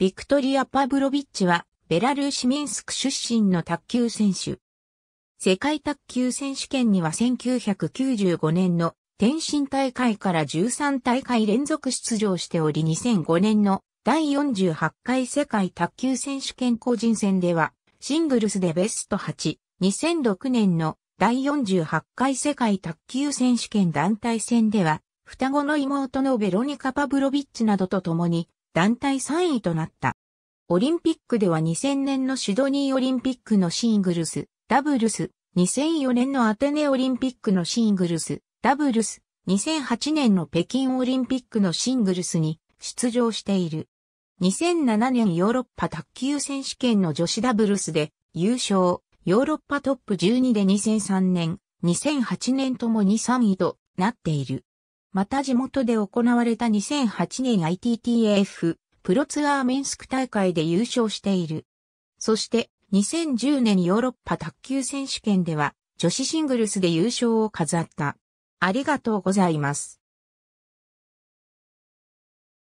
ビクトリア・パブロビッチは、ベラルーシミンスク出身の卓球選手。世界卓球選手権には1995年の天津大会から13大会連続出場しており2005年の第48回世界卓球選手権個人戦ではシングルスでベスト8、2006年の第48回世界卓球選手権団体戦では双子の妹のベロニカ・パブロビッチなどと共に団体3位となった。オリンピックでは2000年のシドニーオリンピックのシングルス、ダブルス、2004年のアテネオリンピックのシングルス、ダブルス、2008年の北京オリンピックのシングルスに出場している。2007年ヨーロッパ卓球選手権の女子ダブルスで優勝、ヨーロッパトップ12で2003年、2008年ともに3位となっている。また地元で行われた2008年 ITTAF プロツアーメンスク大会で優勝している。そして2010年ヨーロッパ卓球選手権では女子シングルスで優勝を飾った。ありがとうございます。